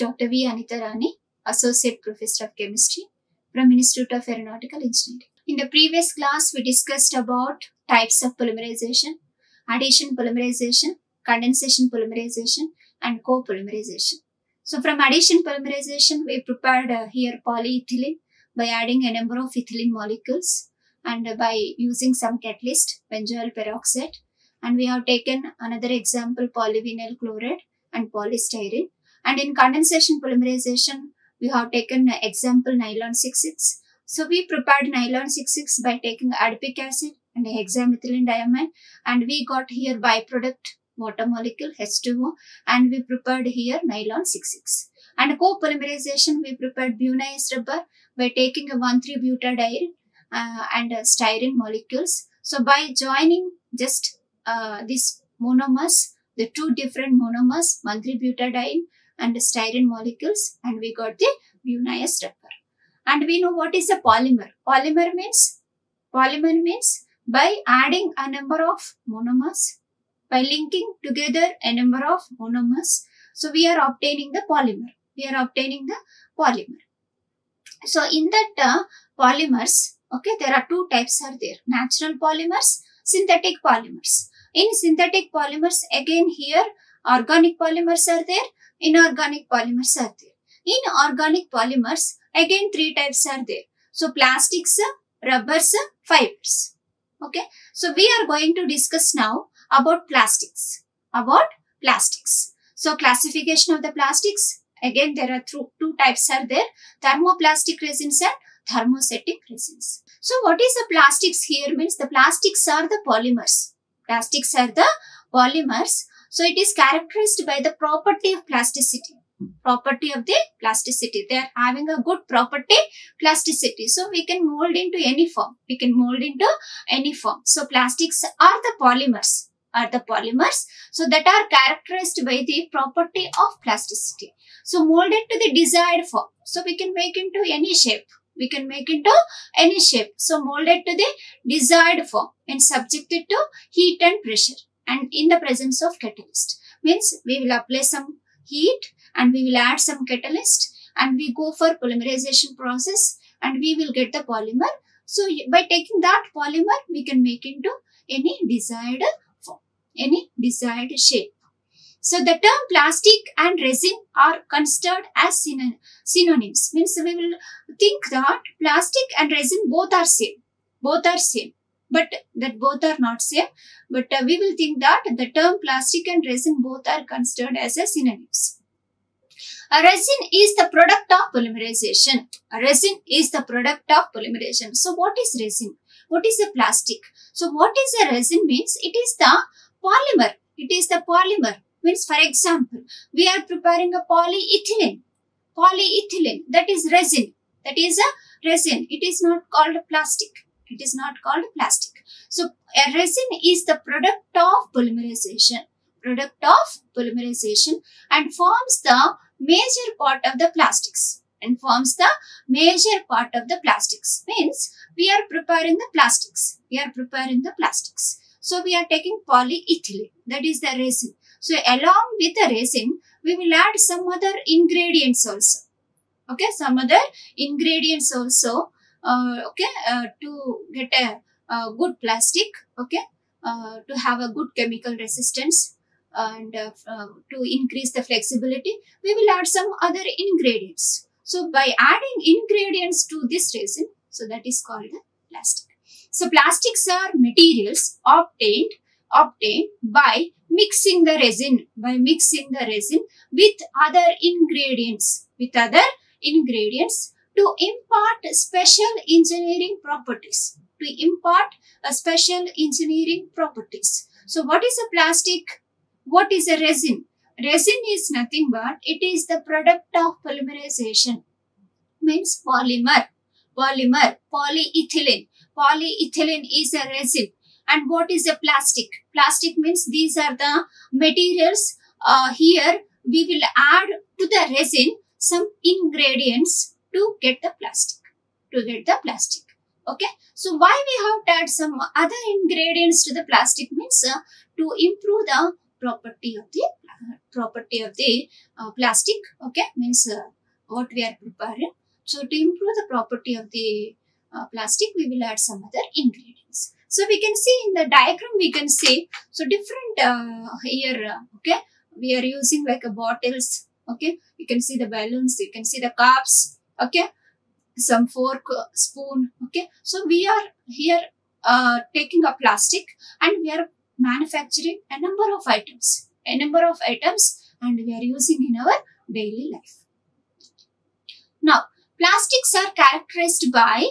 Dr. V. Anitha Associate Professor of Chemistry from Institute of Aeronautical Engineering. In the previous class, we discussed about types of polymerization, addition polymerization, condensation polymerization, and co-polymerization. So from addition polymerization, we prepared uh, here polyethylene by adding a number of ethylene molecules and uh, by using some catalyst, benzoyl peroxide. And we have taken another example, polyvinyl chloride and polystyrene. And in condensation polymerization, we have taken example nylon 6,6. So we prepared nylon 6,6 by taking adipic acid and hexamethylene diamine and we got here byproduct water molecule H2O and we prepared here nylon 6,6. And co-polymerization, we prepared Buna-S rubber by taking a 1,3-butadiene uh, and uh, styrene molecules. So by joining just uh, these monomers, the two different monomers, 1,3-butadiene and styrene molecules and we got the Buna-S rubber. And we know what is a polymer. Polymer means, polymer means by adding a number of monomers, by linking together a number of monomers. So we are obtaining the polymer. We are obtaining the polymer. So in that uh, polymers, okay, there are two types are there. Natural polymers, synthetic polymers. In synthetic polymers, again here organic polymers are there, inorganic polymers are there. In organic polymers, again three types are there. So plastics, rubbers, fibers. Okay. So we are going to discuss now about plastics. About plastics. So classification of the plastics. Again, there are two, two types are there. Thermoplastic resins and thermoset resins. So what is the plastics here means the plastics are the polymers. Plastics are the polymers. So it is characterized by the property of plasticity property of the plasticity. They are having a good property plasticity. So we can mold into any form. We can mold into any form. So plastics are the polymers. Are the polymers. So that are characterized by the property of plasticity. So molded to the desired form. So we can make into any shape. We can make into any shape. So molded to the desired form and subjected to heat and pressure and in the presence of catalyst. Means we will apply some heat and we will add some catalyst and we go for polymerization process and we will get the polymer. So by taking that polymer, we can make into any desired form, any desired shape. So the term plastic and resin are considered as synonyms. Means we will think that plastic and resin both are same. Both are same. But that both are not same. But uh, we will think that the term plastic and resin both are considered as a synonyms. A resin is the product of polymerization. A resin is the product of polymerization. So what is resin? What is a plastic? So what is a resin means? It is the polymer. It is the polymer. Means for example, we are preparing a polyethylene. Polyethylene. That is resin. That is a resin. It is not called plastic. It is not called plastic. So a resin is the product of polymerization. Product of polymerization and forms the major part of the plastics and forms the major part of the plastics. Means we are preparing the plastics. We are preparing the plastics. So we are taking polyethylene. That is the resin. So along with the resin, we will add some other ingredients also. Okay, some other ingredients also. Uh, okay, uh, to get a, a, good plastic. Okay, uh, to have a good chemical resistance and to increase the flexibility, we will add some other ingredients. So by adding ingredients to this resin, so that is called the plastic. So plastics are materials obtained obtained by mixing the resin, by mixing the resin with other ingredients, with other ingredients to impart special engineering properties, to impart a special engineering properties. So what is a plastic? What is a resin? Resin is nothing but it is the product of polymerization. Means polymer. Polymer. Polyethylene. Polyethylene is a resin. And what is a plastic? Plastic means these are the materials. Uh, here we will add to the resin some ingredients to get the plastic. To get the plastic. Okay. So why we have to add some other ingredients to the plastic means uh, to improve the property of the uh, property of the uh, plastic. Okay? Means uh, what we are preparing. So to improve the property of the uh, plastic we will add some other ingredients. So we can see in the diagram we can see so different uh, here okay? We are using like a bottles. Okay? You can see the balloons you can see the cups okay? Some fork uh, spoon okay? So we are here uh, taking a plastic and we are manufacturing a number of items a number of items and we are using in our daily life. Now plastics are characterized by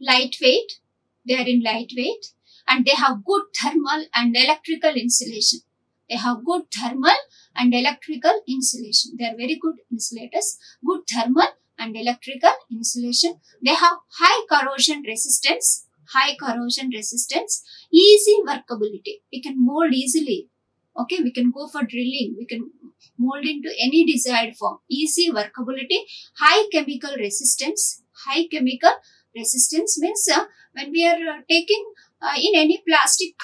lightweight they are in lightweight and they have good thermal and electrical insulation. They have good thermal and electrical insulation. They are very good insulators good thermal and electrical insulation. They have high corrosion resistance high corrosion resistance easy workability. We can mold easily. Okay we can go for drilling. We can mold into any desired form. Easy workability high chemical resistance. High chemical resistance means uh, when we are uh, taking uh, in any plastic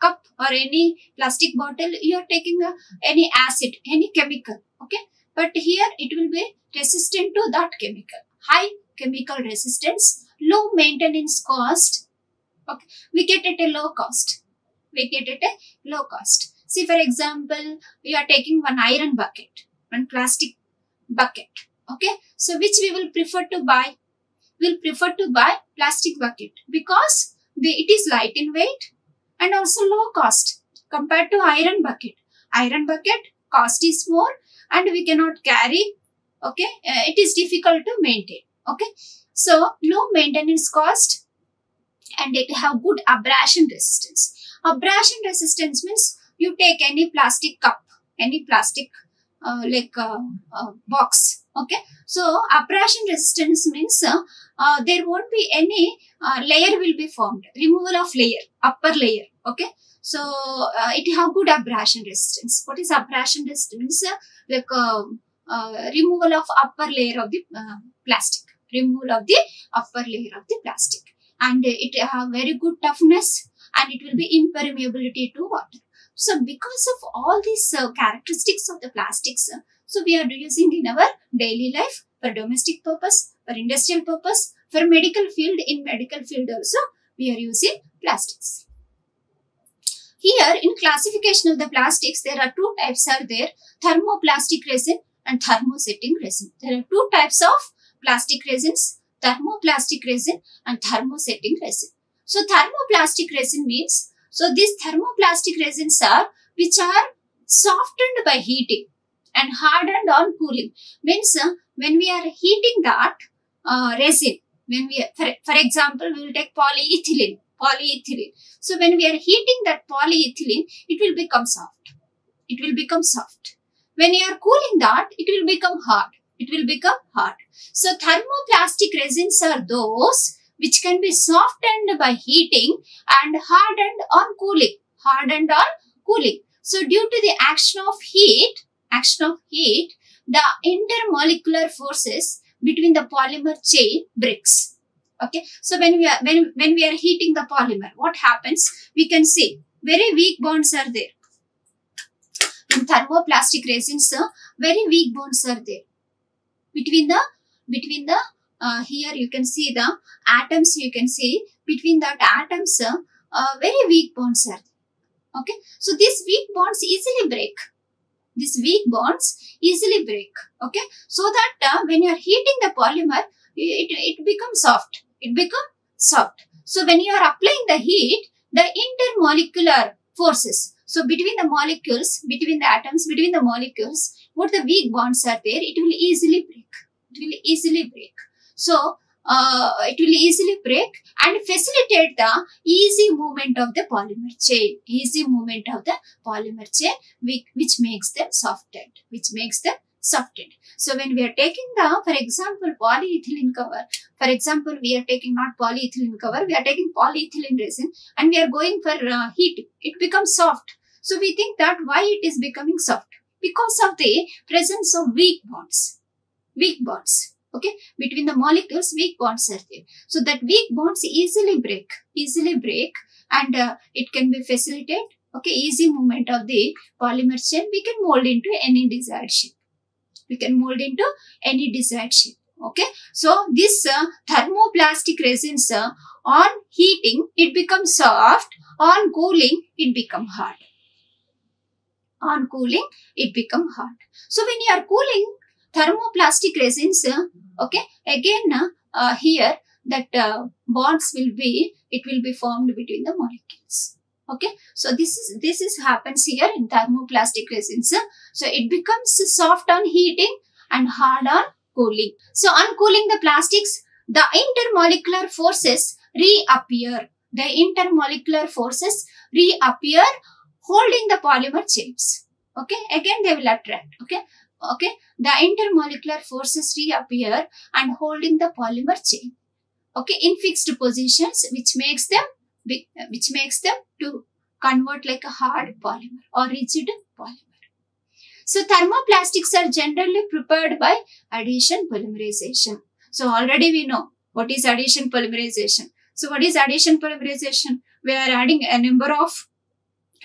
cup or any plastic bottle you are taking uh, any acid any chemical. Okay but here it will be resistant to that chemical. High chemical resistance low maintenance cost. Okay. We get it a low cost. We get it a low cost. See for example we are taking one iron bucket one plastic bucket. Okay. So which we will prefer to buy? We will prefer to buy plastic bucket because the, it is light in weight and also low cost compared to iron bucket. Iron bucket cost is more and we cannot carry okay uh, it is difficult to maintain okay. So low maintenance cost and it have good abrasion resistance. Abrasion resistance means you take any plastic cup any plastic uh, like uh, uh, box okay? So abrasion resistance means uh, uh, there won't be any uh, layer will be formed. Removal of layer upper layer okay? So it have good abrasion resistance. What is abrasion resistance? Like removal of upper layer of the plastic. Removal of the upper layer of the plastic. And it have very good toughness and it will be impermeability to water so because of all these uh, characteristics of the plastics uh, so we are using in our daily life for domestic purpose for industrial purpose for medical field in medical field also we are using plastics. Here in classification of the plastics there are two types are there thermoplastic resin and thermosetting resin. There are two types of plastic resins thermoplastic resin and thermosetting resin. So thermoplastic resin means so these thermoplastic resins are which are softened by heating and hardened on cooling. Means uh, when we are heating that uh, resin when we for, for example we will take polyethylene polyethylene. So when we are heating that polyethylene it will become soft. It will become soft. When you are cooling that it will become hard. It will become hard. So thermoplastic resins are those which can be softened by heating and hardened on cooling. Hardened on cooling. So due to the action of heat action of heat the intermolecular forces between the polymer chain breaks. Okay? So when we are when, when we are heating the polymer what happens? We can see very weak bonds are there. In thermoplastic resins uh, very weak bonds are there. Between the between the uh, here you can see the atoms you can see between that atoms uh, very weak bonds are okay? So these weak bonds easily break. These weak bonds easily break. Okay? So that uh, when you are heating the polymer it, it becomes soft. It becomes soft. So when you are applying the heat the intermolecular forces so between the molecules between the atoms between the molecules what the weak bonds are there it will easily break. It will easily break so uh, it will easily break and facilitate the easy movement of the polymer chain easy movement of the polymer chain which, makes them softened which makes them softened. So when we are taking the for example polyethylene cover for example we are taking not polyethylene cover we are taking polyethylene resin and we are going for uh, heat it becomes soft. So we think that why it is becoming soft? Because of the presence of weak bonds weak bonds okay between the molecules weak bonds are there so that weak bonds easily break easily break and uh, it can be facilitated okay, easy movement of the polymer chain, we can mold into any desired shape. We can mold into any desired shape. Okay, so this uh, thermoplastic resins uh, on heating it becomes soft, on cooling it become hard. On cooling it become hard. So when you are cooling thermoplastic resins, okay, again uh, here that uh, bonds will be it will be formed between the molecules okay? So this is this is happens here in thermoplastic resins. So it becomes soft on heating and hard on cooling. So on cooling the plastics the intermolecular forces reappear. The intermolecular forces reappear holding the polymer chains okay? Again they will attract okay okay? The intermolecular forces reappear and holding the polymer chain. Okay? In fixed positions which makes them which makes them to convert like a hard polymer or rigid polymer. So thermoplastics are generally prepared by addition polymerization. So already we know what is addition polymerization. So what is addition polymerization? We are adding a number of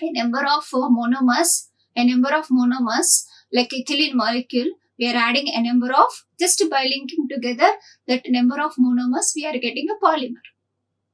a number of monomers a number of monomers like ethylene molecule we are adding a number of just by linking together that number of monomers we are getting a polymer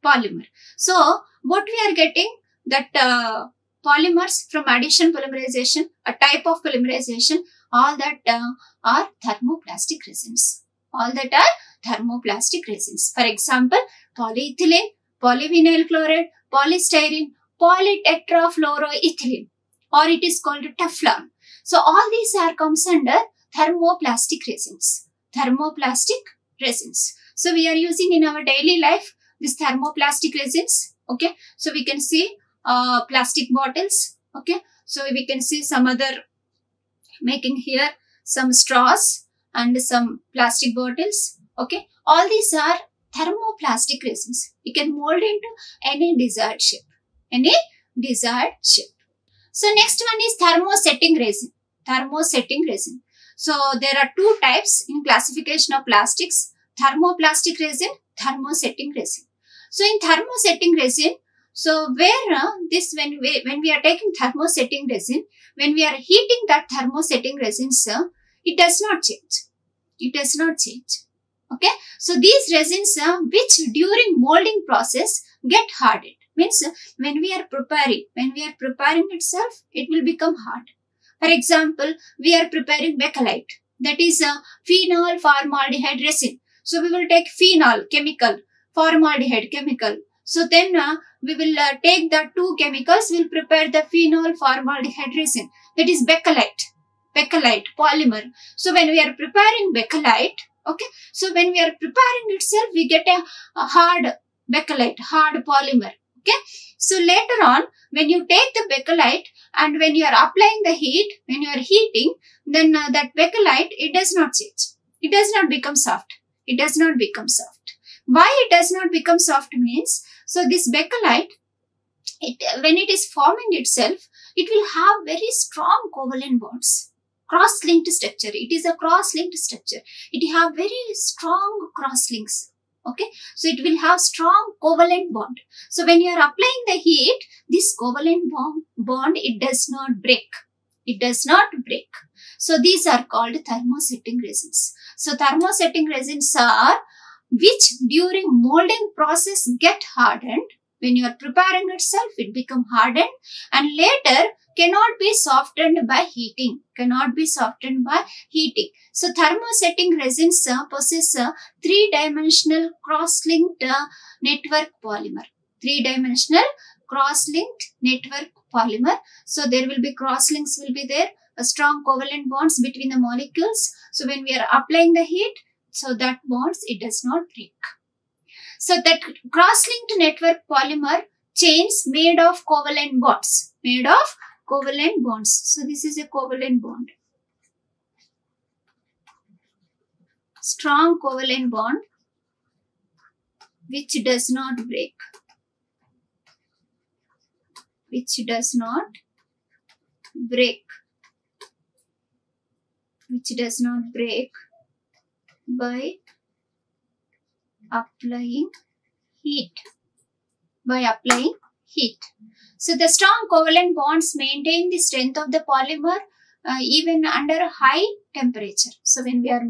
polymer. So what we are getting? That uh, polymers from addition polymerization a type of polymerization all that uh, are thermoplastic resins. All that are thermoplastic resins. For example polyethylene polyvinyl chloride polystyrene polytetrafluoroethylene or it is called teflon so all these are comes under thermoplastic resins. Thermoplastic resins. So we are using in our daily life this thermoplastic resins. Okay. So we can see uh, plastic bottles. Okay. So we can see some other making here some straws and some plastic bottles. Okay. All these are thermoplastic resins. We can mold into any desired shape. Any desired shape. So next one is thermosetting resin. Thermosetting resin. So there are two types in classification of plastics, thermoplastic resin, thermosetting resin. So in thermosetting resin, so where uh, this when we when we are taking thermosetting resin, when we are heating that thermosetting resin, sir, it does not change. It does not change. Okay. So these resins uh, which during molding process get hardened means uh, when we are preparing when we are preparing itself it will become hard for example, we are preparing bakelite, that is a phenol formaldehyde resin. So we will take phenol chemical, formaldehyde chemical. So then uh, we will uh, take the two chemicals, we'll prepare the phenol formaldehyde resin, that is bakelite, bakelite polymer. So when we are preparing bakelite, okay, so when we are preparing itself, we get a, a hard bakelite, hard polymer. Okay. So later on, when you take the bakelite and when you are applying the heat, when you are heating, then uh, that bakelite, it does not change. It does not become soft. It does not become soft. Why it does not become soft means, so this bakelite, it, when it is forming itself, it will have very strong covalent bonds cross-linked structure. It is a cross-linked structure. It have very strong cross links okay? So it will have strong covalent bond. So when you are applying the heat this covalent bond, bond it does not break. It does not break. So these are called thermosetting resins. So thermosetting resins are which during molding process get hardened. When you are preparing itself it become hardened. And later cannot be softened by heating cannot be softened by heating. So thermosetting resins uh, possess a three-dimensional cross-linked uh, network polymer. Three-dimensional cross-linked network polymer. So there will be cross links will be there a strong covalent bonds between the molecules. So when we are applying the heat so that bonds it does not break. So that cross-linked network polymer chains made of covalent bonds, made of covalent bonds. So this is a covalent bond. Strong covalent bond which does not break. Which does not break. Which does not break by applying heat by applying heat. So the strong covalent bonds maintain the strength of the polymer uh, even under high temperature. So when we are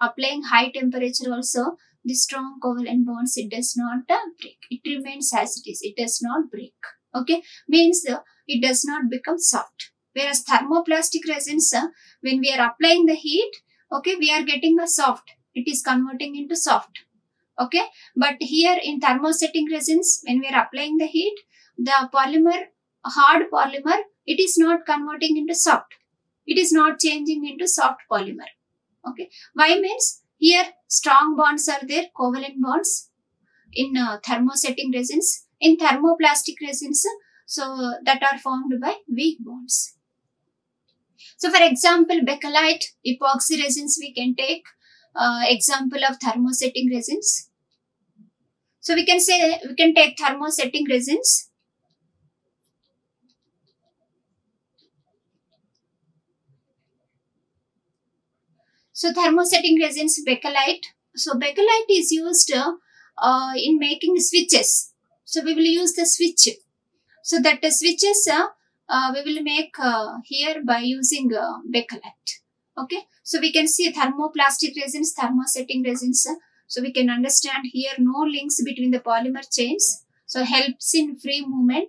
applying high temperature also, the strong covalent bonds, it does not uh, break. It remains as it is. It does not break. Okay. Means uh, it does not become soft. Whereas thermoplastic resins, uh, when we are applying the heat, okay, we are getting a soft. It is converting into soft. Okay. But here in thermosetting resins, when we are applying the heat, the polymer, hard polymer, it is not converting into soft. It is not changing into soft polymer. Okay. Why means here strong bonds are there, covalent bonds in uh, thermosetting resins. In thermoplastic resins, so that are formed by weak bonds. So for example, bakelite, epoxy resins we can take uh, example of thermosetting resins. So we can say we can take thermosetting resins. So thermosetting resins bakelite. So bakelite is used uh, in making switches. So we will use the switch. So that the switches uh, uh, we will make uh, here by using uh, bakelite. Okay. So we can see thermoplastic resins, thermosetting resins. So we can understand here no links between the polymer chains. So helps in free movement,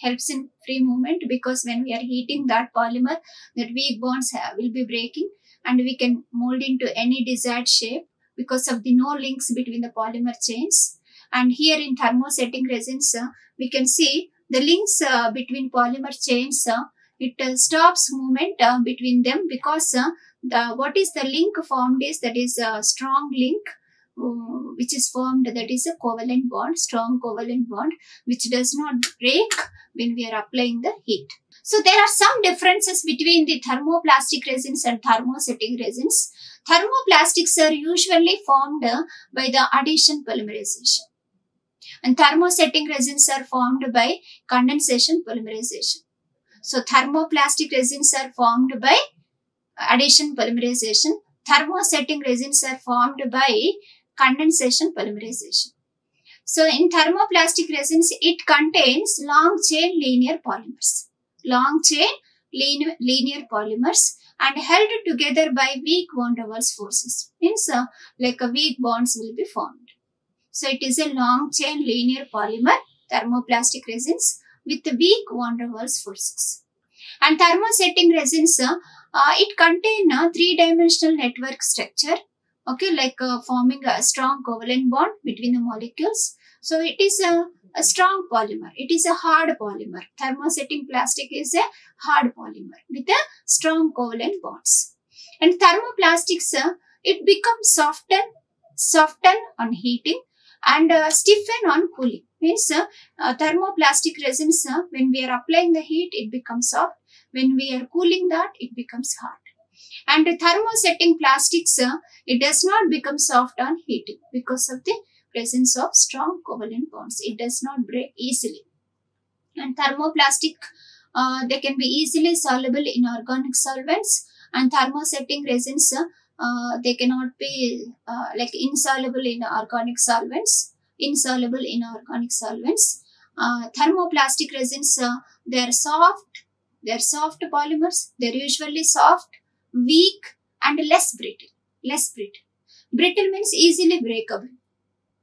helps in free movement because when we are heating that polymer, that weak bonds have, will be breaking and we can mold into any desired shape because of the no links between the polymer chains. And here in thermosetting resins, uh, we can see the links uh, between polymer chains. Uh, it uh, stops movement uh, between them because uh, the what is the link formed is that is a strong link which is formed that is a covalent bond strong covalent bond which does not break when we are applying the heat so there are some differences between the thermoplastic resins and thermosetting resins thermoplastics are usually formed by the addition polymerization and thermosetting resins are formed by condensation polymerization so thermoplastic resins are formed by addition polymerization. Thermosetting resins are formed by condensation polymerization. So in thermoplastic resins, it contains long chain linear polymers. Long chain linear, linear polymers and held together by weak van der Waals forces. Means uh, like a weak bonds will be formed. So it is a long chain linear polymer, thermoplastic resins with weak van der Waals forces. And thermosetting resins, uh, uh, it contain a three-dimensional network structure, okay, like uh, forming a strong covalent bond between the molecules. So it is a, a strong polymer. It is a hard polymer. Thermosetting plastic is a hard polymer with a strong covalent bonds. And thermoplastics, uh, it becomes soften, soften on heating and uh, stiffen on cooling. Means uh, uh, thermoplastic resins, uh, when we are applying the heat, it becomes soft. When we are cooling that, it becomes hard. And the thermosetting plastics, uh, it does not become soft on heating because of the presence of strong covalent bonds. It does not break easily. And thermoplastic, uh, they can be easily soluble in organic solvents. And thermosetting resins, uh, they cannot be uh, like insoluble in organic solvents, insoluble in organic solvents. Uh, thermoplastic resins, uh, they are soft, they are soft polymers, they are usually soft, weak and less brittle, less brittle. Brittle means easily breakable.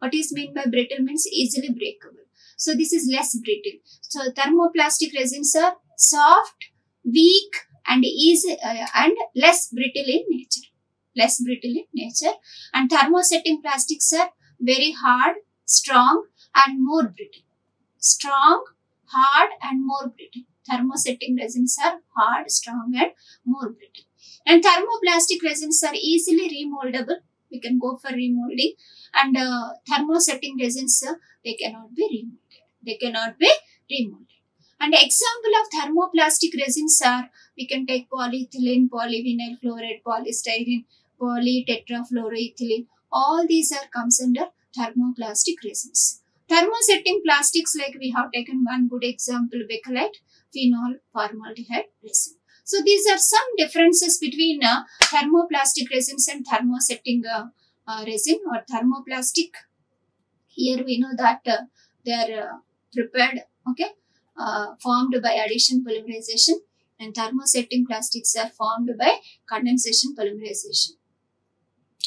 What is meant by brittle means easily breakable. So this is less brittle. So thermoplastic resins are soft, weak and easy uh, and less brittle in nature. Less brittle in nature. And thermosetting plastics are very hard, strong and more brittle. Strong, hard and more brittle. Thermosetting resins are hard, strong and more brittle. And thermoplastic resins are easily remoldable. We can go for remolding. And uh, thermosetting resins, uh, they cannot be remolded. They cannot be remolded. And example of thermoplastic resins are, we can take polyethylene, polyvinyl chloride, polystyrene, polytetrafluoroethylene. All these are comes under thermoplastic resins. Thermosetting plastics like we have taken one good example, bakelite, phenol formaldehyde resin. So these are some differences between uh, thermoplastic resins and thermosetting uh, uh, resin or thermoplastic. Here we know that uh, they are prepared okay formed by addition polymerization and thermosetting plastics are formed by condensation polymerization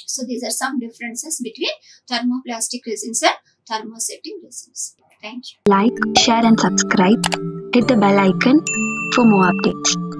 so these are some differences between thermoplastic resins and thermosetting resins thank you Like, share, and subscribe. Hit the bell icon for more updates.